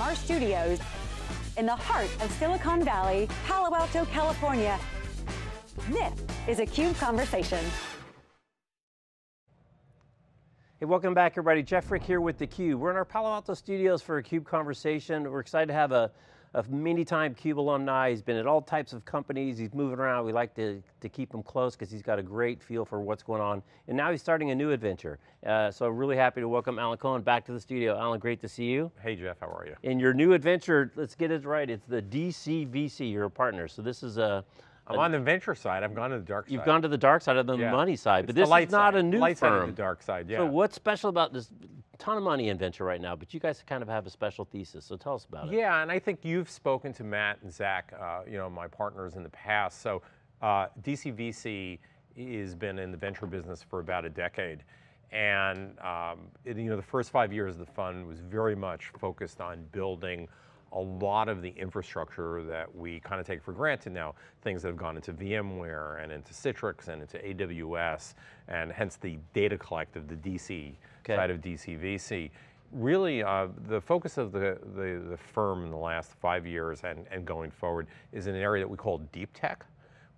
from our studios in the heart of Silicon Valley, Palo Alto, California. This is a CUBE Conversation. Hey, welcome back everybody. Jeff Frick here with theCUBE. We're in our Palo Alto studios for a CUBE conversation. We're excited to have a, a many time CUBE alumni. He's been at all types of companies. He's moving around. We like to, to keep him close because he's got a great feel for what's going on. And now he's starting a new adventure. Uh, so really happy to welcome Alan Cohen back to the studio. Alan, great to see you. Hey Jeff, how are you? In your new adventure, let's get it right. It's the DCVC, you're a partner. So this is a, I'm on the venture side. I've gone to the dark side. You've gone to the dark side of the Yeah. money side, but It's this is not light a side. new light firm. side of the dark side. Yeah. So what's special about this? Ton of money in venture right now, but you guys kind of have a special thesis. So tell us about it. Yeah, and I think you've spoken to Matt and Zach, uh, you know, my partners in the past. So uh, DCVC has been in the venture business for about a decade. And, um, it, you know, the first five years of the fund was very much focused on building a lot of the infrastructure that we kind of take for granted now, things that have gone into VMware and into Citrix and into AWS, and hence the data collective, the DC Okay. side of DCVC. Really, uh, the focus of the, the, the firm in the last five years and, and going forward is in an area that we call deep tech,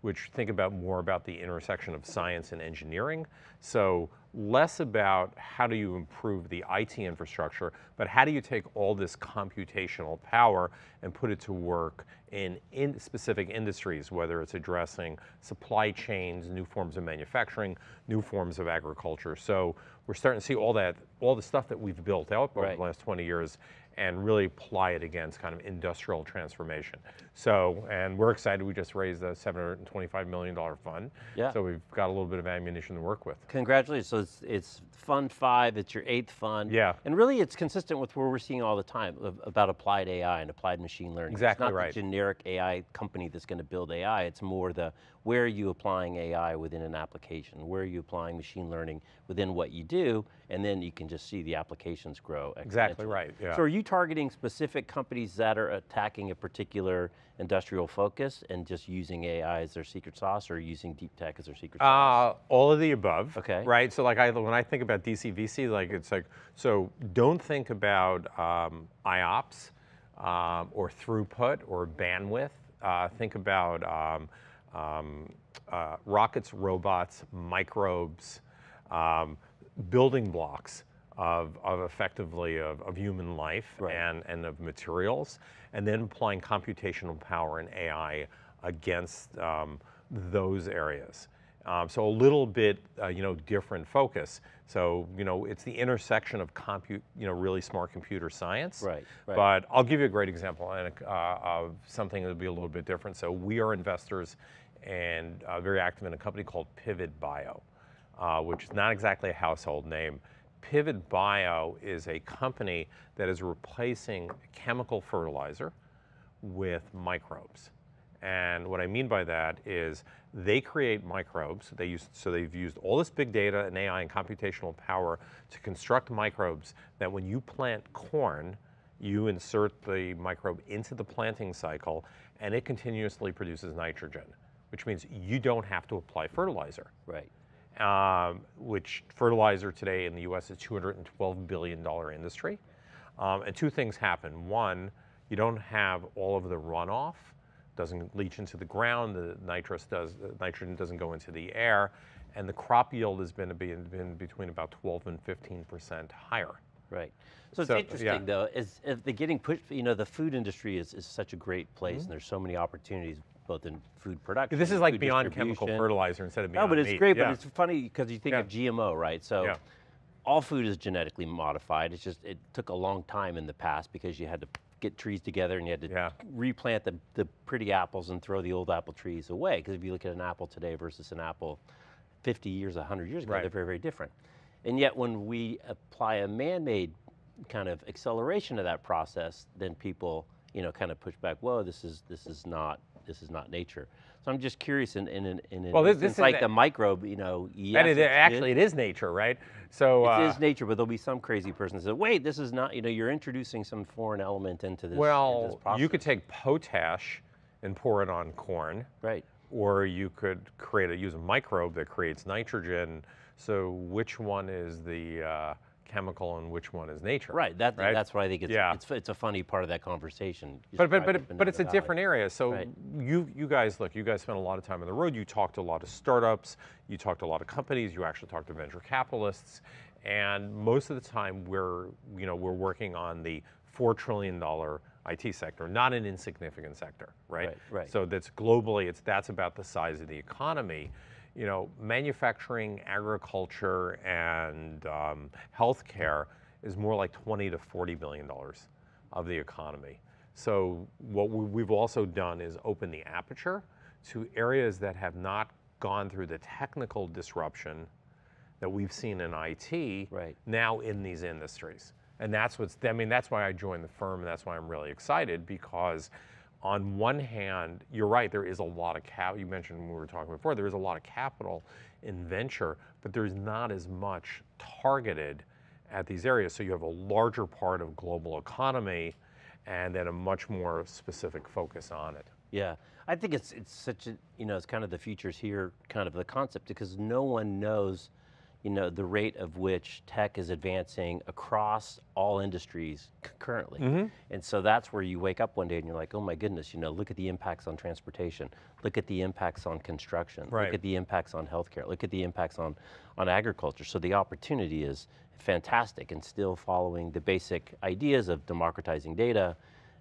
which think about more about the intersection of science and engineering. So less about how do you improve the IT infrastructure, but how do you take all this computational power and put it to work in, in specific industries, whether it's addressing supply chains, new forms of manufacturing, new forms of agriculture. So we're starting to see all that, all the stuff that we've built out over Right. the last 20 years and really apply it against kind of industrial transformation. So, and we're excited, we just raised a $725 million fund. Yeah. So we've got a little bit of ammunition to work with. Congratulations. So it's, it's fund five, it's your eighth fund. Yeah. And really it's consistent with what we're seeing all the time about applied AI and applied machine learning. Exactly it's not right. the generic AI company that's going to build AI, it's more the where are you applying AI within an application? Where are you applying machine learning within what you do? And then you can just see the applications grow. Exactly right, yeah. So are you targeting specific companies that are attacking a particular industrial focus and just using AI as their secret sauce or using deep tech as their secret sauce? Uh, all of the above. Okay. Right. So like I, when I think about DCVC, like it's like so don't think about um, IOPS um, or throughput or bandwidth. Uh, think about um, um, uh, rockets, robots, microbes, um, building blocks of, of effectively of, of human life Right. and, and of materials, and then applying computational power and AI against um, those areas. Um, so a little bit, uh, you know, different focus. So, you know, it's the intersection of compute, you know, really smart computer science. Right, right. But I'll give you a great example and, uh, of something that would be a little bit different. So we are investors and uh, very active in a company called Pivot Bio, uh, which is not exactly a household name. Pivot Bio is a company that is replacing chemical fertilizer with microbes. And what I mean by that is they create microbes. They use, so they've used all this big data and AI and computational power to construct microbes that when you plant corn, you insert the microbe into the planting cycle and it continuously produces nitrogen, which means you don't have to apply fertilizer right. Um, which fertilizer today in the US is $212 billion industry. Um, and two things happen. One, you don't have all of the runoff, doesn't leach into the ground, the nitrous does, the nitrogen doesn't go into the air, and the crop yield has been, been, between about 12 and 15% higher. Right. So it's interesting yeah. though, is they're getting pushed, you know, the food industry is, is such a great place Mm-hmm. and there's so many opportunities both in food production. This is like beyond chemical fertilizer instead of No, beyond but it's meat. great, Yeah. but it's funny because you think Yeah. of GMO, right? So Yeah. all food is genetically modified. It's just, it took a long time in the past because you had to get trees together and you had to replant the, the pretty apples and throw the old apple trees away. Because if you look at an apple today versus an apple 50 years, 100 years ago, Right. they're very, very different. And yet when we apply a man-made kind of acceleration of that process, then people, you know, kind of push back, whoa, this is, this is not, this is not nature. So I'm just curious in, in, an- in Well, this- this like a- the microbe, you know, yes, and it, actually, it is nature, right? So It uh, is nature, but there'll be some crazy person that says, wait, this is not, you know, you're introducing some foreign element into this, into this well, you could take potash and pour it on corn, Right, or you could create a use a microbe that creates nitrogen. So which one is the uh, chemical and which one is nature. Right. That, right? That's why I think it's, Yeah. it's it's a funny part of that conversation. But but but but it's a valley. different area. So Right. you you guys look, you guys spent a lot of time on the road. You talked to a lot of startups. You talked to a lot of companies. You actually talked to venture capitalists, and most of the time we're you know we're working on the four trillion dollar IT sector, not an insignificant sector, right? Right, right. So that's globally, it's that's about the size of the economy. You know, manufacturing, agriculture, and um, healthcare is more like 20 to 40 billion dollars of the economy. So what we- we've also done is open the aperture to areas that have not gone through the technical disruption that we've seen in IT Right. now in these industries. And that's what's, I mean, that's why I joined the firm and that's why I'm really excited because on one hand, you're right, there is a lot of cap, you mentioned when we were talking before, there is a lot of capital in venture, but there's not as much targeted at these areas. So you have a larger part of global economy and then a much more specific focus on it. Yeah, I think it's it's such a you know it's kind of the futures here kind of the concept because no one knows, you know, the rate of which tech is advancing across all industries concurrently, Mm-hmm. and so that's where you wake up one day and you're like, oh my goodness, you know, look at the impacts on transportation, look at the impacts on construction, Right. look at the impacts on healthcare, look at the impacts on on agriculture. So the opportunity is fantastic and still following the basic ideas of democratizing data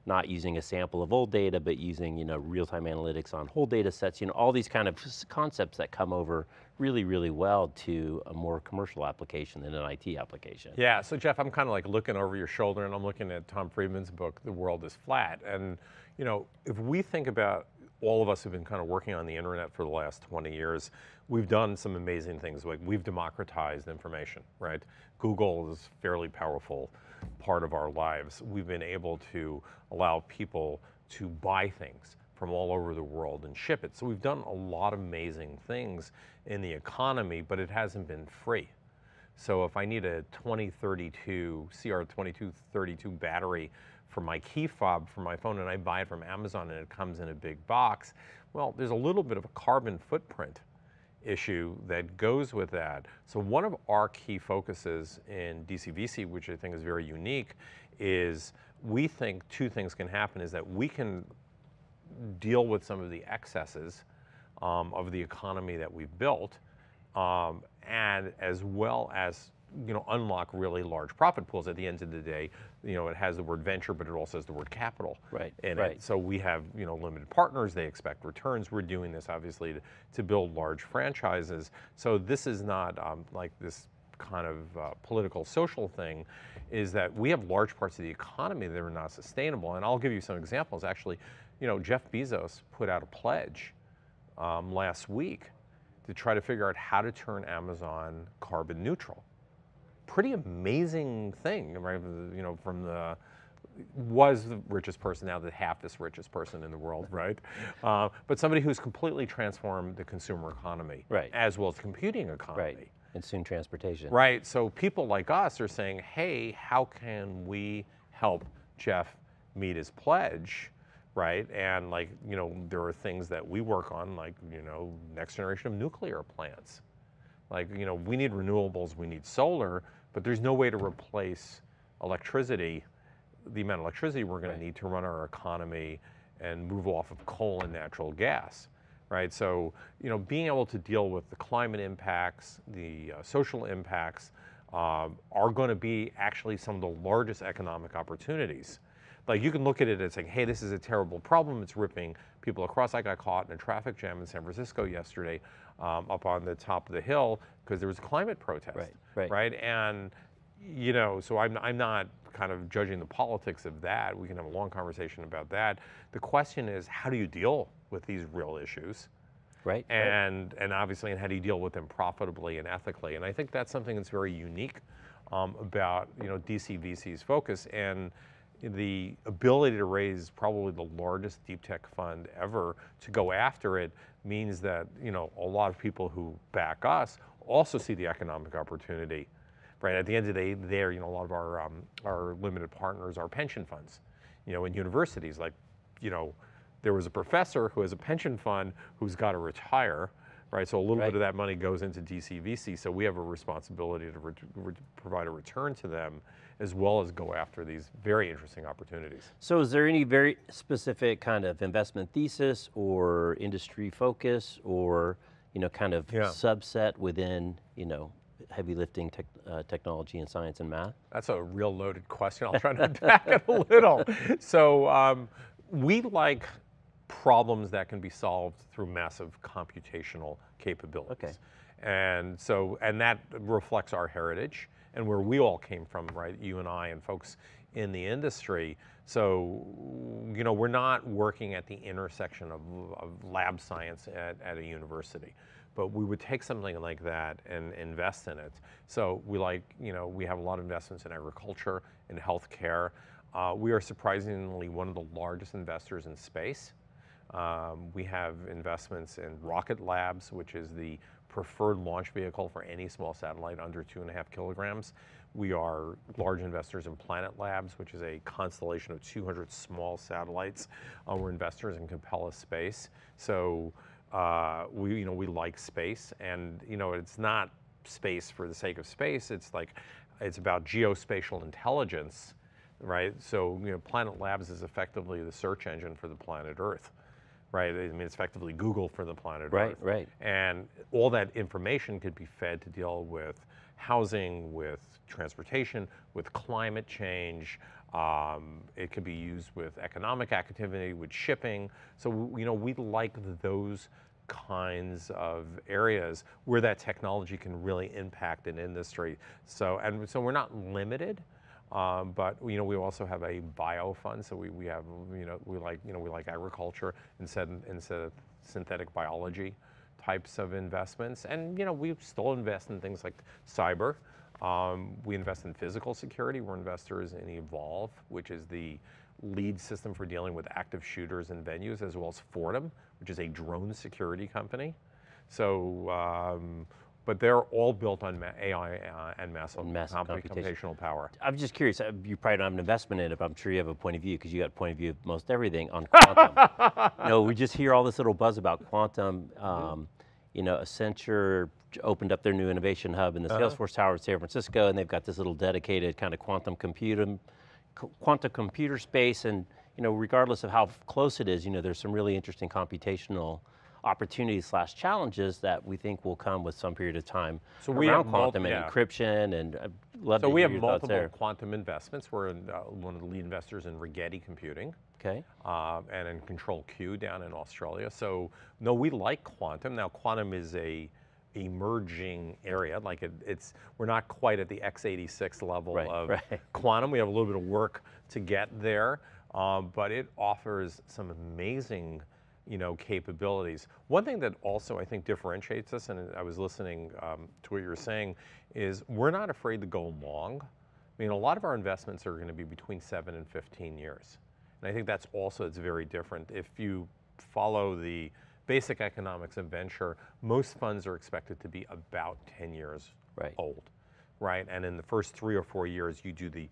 not using a sample of old data, but using you know real-time analytics on whole data sets. You know all these kind of concepts that come over really, really well to a more commercial application than an IT application. Yeah, so Jeff, I'm kind of like looking over your shoulder and I'm looking at Tom Friedman's book, The World is Flat. And, you know, if we think about all of us who've been kind of working on the internet for the last 20 years, we've done some amazing things. Like we've democratized information, right? Google is a fairly powerful part of our lives. We've been able to allow people to buy things from all over the world and ship it. So we've done a lot of amazing things in the economy, but it hasn't been free. So if I need a 2032 CR2232 battery for my key fob for my phone and I buy it from Amazon and it comes in a big box, well, there's a little bit of a carbon footprint issue that goes with that. So one of our key focuses in DCVC, which I think is very unique, is we think two things can happen is that we can deal with some of the excesses um, of the economy that we've built, um, and as well as you know unlock really large profit pools. At the end of the day, you know it has the word venture, but it also has the word capital Right, in right. it. So we have you know limited partners. They expect returns. We're doing this obviously to, to build large franchises. So this is not um, like this kind of uh, political social thing is that we have large parts of the economy that are not sustainable and i'll give you some examples actually you know jeff bezos put out a pledge um, last week to try to figure out how to turn amazon carbon neutral pretty amazing thing right you know from the was the richest person now the half this richest person in the world right uh, but somebody who's completely transformed the consumer economy Right. as well as the computing economy Right. And soon transportation. Right. So people like us are saying, hey, how can we help Jeff meet his pledge? Right. And like, you know, there are things that we work on, like, you know, next generation of nuclear plants. Like, you know, we need renewables, we need solar, but there's no way to replace electricity, the amount of electricity we're going Right. to need to run our economy and move off of coal and natural gas. Right, so you know, being able to deal with the climate impacts, the uh, social impacts, um, are going to be actually some of the largest economic opportunities. Like you can look at it and say, "Hey, this is a terrible problem. It's ripping people across." I got caught in a traffic jam in San Francisco yesterday, um, up on the top of the hill because there was a climate protest. Right, right. Right, and you know, so I'm I'm not kind of judging the politics of that. We can have a long conversation about that. The question is, how do you deal with these real issues? Right. right. and and obviously, and how do you deal with them profitably and ethically? And I think that's something that's very unique um, about you know DCVC's focus and the ability to raise probably the largest deep tech fund ever to go after it means that you know a lot of people who back us also see the economic opportunity. Right at the end of the day, there you know a lot of our um, our limited partners are pension funds, you know, in universities like you know there was a professor who has a pension fund who's got to retire, right? So a little Right. bit of that money goes into DCVC, so we have a responsibility to provide a return to them as well as go after these very interesting opportunities. So is there any very specific kind of investment thesis or industry focus or, you know, kind of Yeah. subset within, you know, heavy lifting tech, uh, technology and science and math? That's a real loaded question. I'll try to back it a little. So um, we like problems that can be solved through massive computational capabilities. Okay. And so, and that reflects our heritage and where we all came from, right? You and I and folks in the industry. So, you know, we're not working at the intersection of, of lab science at, at a university but we would take something like that and invest in it. So we like, you know, we have a lot of investments in agriculture, in healthcare. Uh, we are surprisingly one of the largest investors in space. Um, we have investments in Rocket Labs, which is the preferred launch vehicle for any small satellite under two and a half kilograms. We are large investors in Planet Labs, which is a constellation of 200 small satellites. Uh, we're investors in Capella Space. So uh, we, you know, we like space, and you know, it's not space for the sake of space. It's like, it's about geospatial intelligence, right? So, you know, Planet Labs is effectively the search engine for the planet Earth, right? I mean, it's effectively Google for the planet Right, Earth. right. right. And all that information could be fed to deal with housing, with transportation, with climate change. Um, it could be used with economic activity, with shipping. So, you know, we like those kinds of areas where that technology can really impact an industry. So, and so we're not limited. Um, but you know, we also have a bio fund, so we, we have you know we like you know we like agriculture instead instead synthetic biology types of investments, and you know we still invest in things like cyber. Um, we invest in physical security. We're investors in Evolv, which is the lead system for dealing with active shooters in venues, as well as Fortem, which is a drone security company. So, um, but they're all built on AI uh, and massive, Massive computation. computational power. I'm just curious, uh, you probably don't have an investment in it, but I'm sure you have a point of view because you got a point of view of most everything on quantum. no, we just hear all this little buzz about quantum. Um, you know, Accenture opened up their new innovation hub in the Salesforce Tower in San Francisco, and they've got this little dedicated kind of quantum computer, quantum computer space. And you know, regardless of how close it is, you know, there's some really interesting computational opportunities slash challenges that we think will come with some period of time So we have quantum and yeah. encryption and I'd love So to we have multiple quantum investments. We're in, uh, one of the lead investors in Rigetti Computing. Okay. um, and in Control Q down in Australia. So no, we like quantum. Now quantum is a emerging area. Like it, it's we're not quite at the x86 level Right, of right. quantum. We have a little bit of work to get there, um, but it offers some amazing. You know, capabilities. One thing that also I think differentiates us, and I was listening um, to what you were saying, is we're not afraid to go long. I mean, a lot of our investments are going to be between seven and 15 years. And I think that's also it's very different. If you follow the basic economics of venture, most funds are expected to be about 10 years Right. old, right? And in the first three or four years, you do the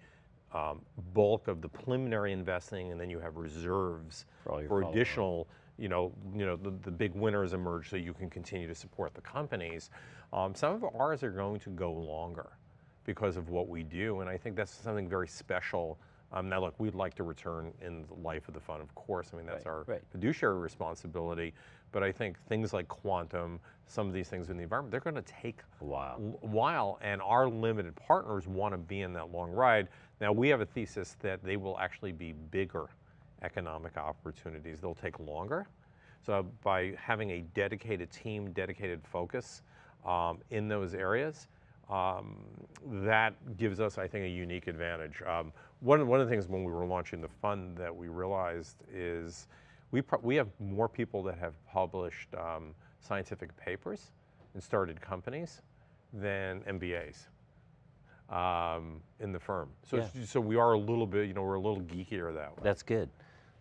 um, bulk of the preliminary investing, and then you have reserves For for additional, you know, you know, the, the big winners emerge, so you can continue to support the companies. Um, some of ours are going to go longer because of what we do, and I think that's something very special. Um, now, look, we'd like to return in the life of the fund, of course. I mean, that's Right, our right. fiduciary responsibility. But I think things like quantum, some of these things in the environment, they're going to take A while. while, and our limited partners want to be in that long ride. Now, we have a thesis that they will actually be bigger economic opportunities. They'll take longer. So, by having a dedicated team, dedicated focus um, in those areas, um, that gives us, I think, a unique advantage. Um, one, one of the things when we were launching the fund that we realized is we, pro- we have more people that have published um, scientific papers and started companies than MBAs um, in the firm. So, it's- so we are a little bit, you know, we're a little geekier that way. That's good.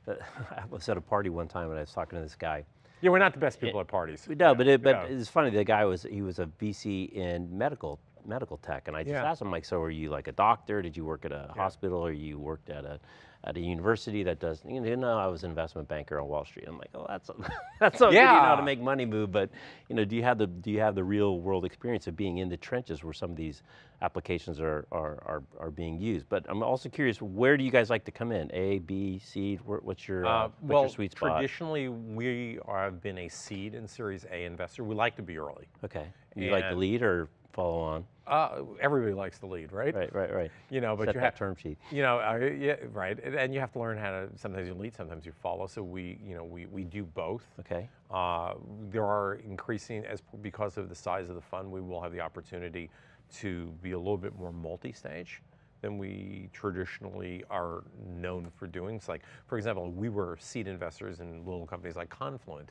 I was at a party one time and I was talking to this guy. Yeah, we're not the best people at parties. No, but it, but Yeah. it's funny. The guy was he was a VC in medical medical tech. And I just Yeah. asked him, like, so are you like a doctor? Did you work at a hospital or you worked at a, at a university that does, you know, I was an investment banker on Wall Street. I'm like, oh, that's, that's so good, you know how to make money move, but, you know, do you have the, do you have the real world experience of being in the trenches where some of these applications are, are, are, are being used? But I'm also curious, where do you guys like to come in? A, B, C, what's your, uh, what's well, your sweet spot? traditionally, we are- have been a seed and Series A investor. We like to be early. Okay, you like the and- lead or follow on? Uh, everybody likes the lead, right? Right, right, right. You know, but Set you have term sheet. You know, uh, yeah, right. And- And you have to learn how to. Sometimes you lead, sometimes you follow. So we, you know, we, we do both. Okay. Uh, there are increasing as because of the size of the fund, we will have the opportunity to be a little bit more multi-stage than we traditionally are known for doing. It's like, for example, we were seed investors in little companies like Confluent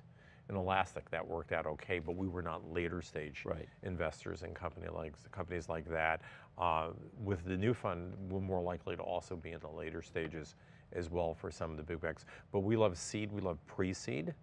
and Elastic. That worked out okay, but we were not later stage Right. investors in company like companies like that. Uh, with the new fund, we're more likely to also be in the later stages as well for some of the big bets. But we love seed, we love pre-seed.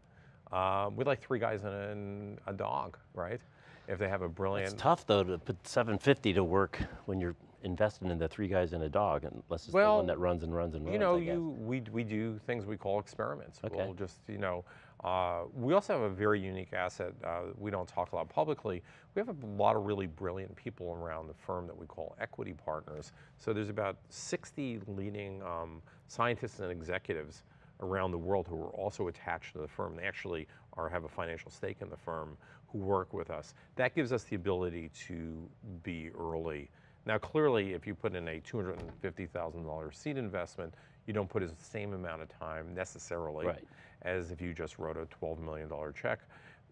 Uh, we like three guys and a, dog, right? If they have a brilliant, It's tough though to put 750 to work when you're investing in the three guys and a dog, unless it's the Well, one that runs and runs and runs. you know, you we we do things we call experiments. Okay. We'll just you know, uh, we also have a very unique asset. Uh, we don't talk a lot publicly. We have a lot of really brilliant people around the firm that we call equity partners. So there's about 60 leading um, scientists and executives around the world who are also attached to the firm. They actually are have a financial stake in the firm who work with us. That gives us the ability to be early. Now, clearly, if you put in a $250,000 seed investment, you don't put in the same amount of time necessarily Right. As if you just wrote a $12 million check.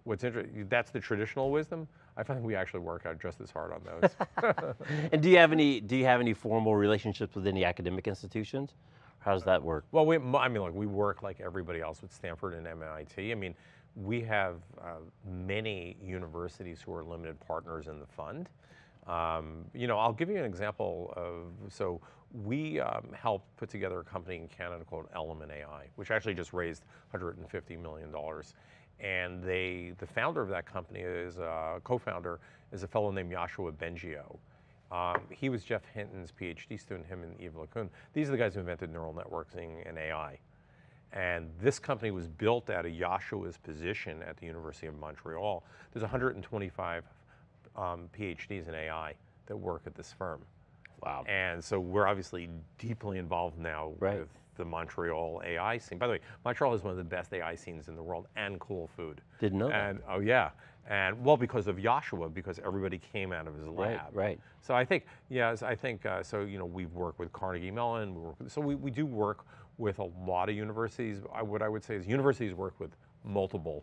What's interesting, that's the traditional wisdom. I find we actually work out just as hard on those. and do you have any? Do you have any formal relationships with any academic institutions? How does that work? Well, we, I mean, look, we work like everybody else with Stanford and MIT. I mean, we have uh, many universities who are limited partners in the fund. Um, you know, I'll give you an example of, so we um, helped put together a company in Canada called Element AI, which actually just raised $150 million. And they, the founder of that company is, uh, co-founder, is a fellow named Yoshua Bengio. Um, he was Geoff Hinton's PhD student, him and Eva LeCun. These are the guys who invented neural networking and AI. And this company was built out of Yoshua's position at the University of Montreal. There's 125 um, PhDs in AI that work at this firm. Wow. And so we're obviously deeply involved now Right. with the Montreal AI scene. By the way, Montreal is one of the best AI scenes in the world and cool food. Didn't know that. Oh yeah, and well because of Yoshua, because everybody came out of his Right, lab. right. So I think yes, I think uh, so. You know, we've worked with Carnegie Mellon. We work with, so we, we do work with a lot of universities. I, what I would say is universities work with multiple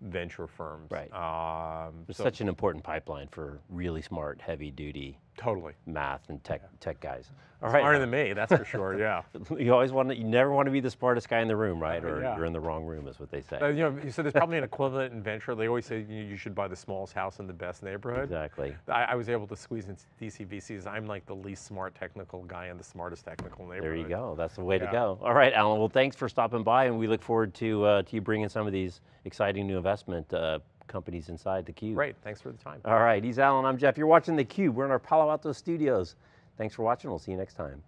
venture firms. Right. Um, There's so such an important pipeline for really smart, heavy-duty totally. math and tech tech guys. All right. Smarter than me, that's for sure. Yeah. You always want to. You never want to be the smartest guy in the room, right? Or yeah. you're in the wrong room, is what they say. Uh, you know, so there's probably an equivalent in venture. They always say you, you should buy the smallest house in the best neighborhood. Exactly. I, I was able to squeeze into DC VCs. I'm like the least smart technical guy in the smartest technical neighborhood. There you go. That's the way to go. All right, Alan. Well, thanks for stopping by, and we look forward to uh, to you bringing some of these exciting new investment uh, companies inside the Cube. Great. Thanks for the time. All right. He's Alan. I'm Jeff. You're watching the Cube. We're in our Palo Alto studios. Thanks for watching. We'll see you next time.